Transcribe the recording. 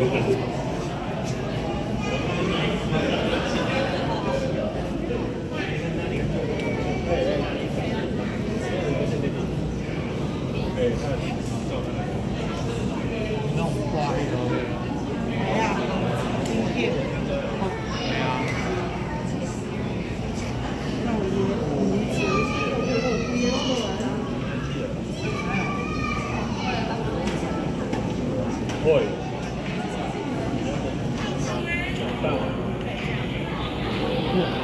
会。Thank you.